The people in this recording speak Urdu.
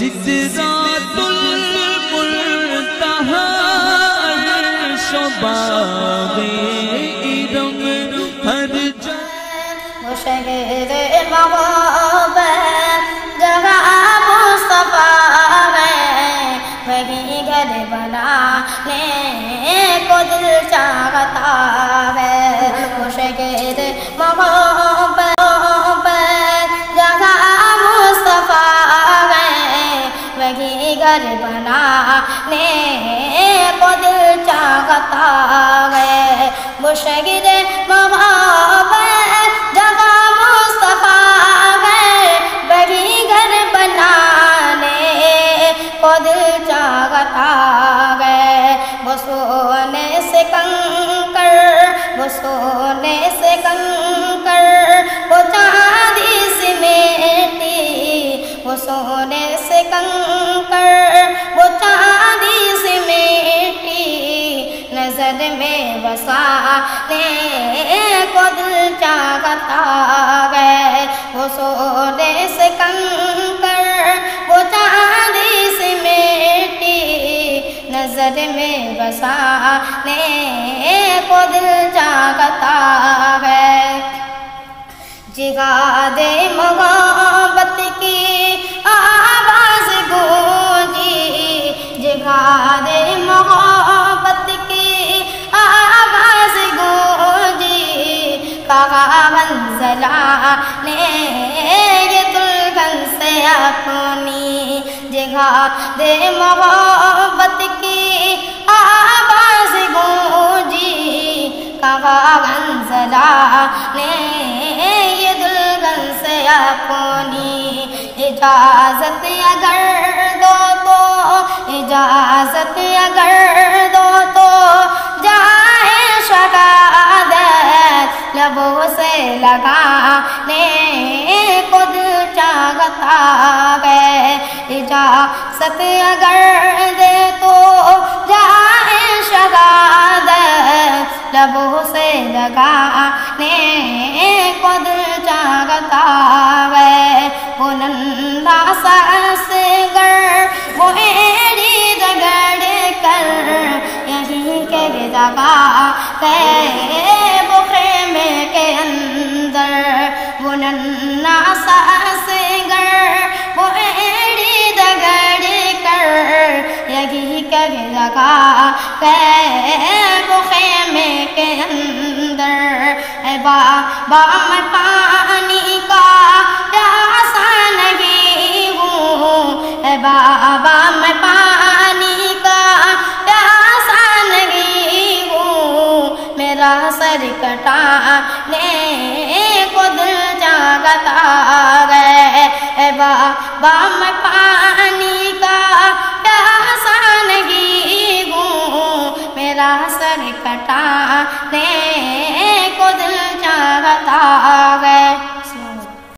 سدرات المنتہا عرش و باغ ہر جا وہ شہر محبت جگہ مصطفیٰ ہے وہی گھر بنانے کو دل چاہتا بنانے کو دل چاہتا ہے وہ شہر محبت جگہ مصطفیٰ ہے وہی گھر بنانے کو دل چاہتا ہے وہ سونے سے کنکر وہ سونے سے کنکر وہ چاندی سے میٹی وہ سونے سے کنکر نظر میں بسانے کو دل چاہتا گئے وہ سورے سے کر وہ چاندی سے میٹی۔ نظر میں بسانے کو دل چاہتا ہے۔ منزلہ نے یہ دلگن سے اپنی جگاد محبت کی آواز گونجی کہا گنزلہ نے یہ دلگن سے اپنی اجازت اگر دو تو اجازت اگر شہادت لبوں سے لگانے کو دل چاہتا ہے اجازت اگر دے تو جائے شہادت لبوں سے لگانے کو دل چاہتا ہے وہ نندا گر وہ ایڑی دگڑ کر یہیں کے جگہ ہے وہ خیمے کے اندر وہ ننا ساس گر وہ ایڑی دگڑی کر یہی کے لگا کہ وہ خیمے کے اندر۔ اے بابا میں پانی میرا سر کٹانے کو دل جاگتا گئے اے بابا، میں پانی کا پیاسا نہیں ہوں۔ میرا سر کٹانے کو دل جاگتا گئے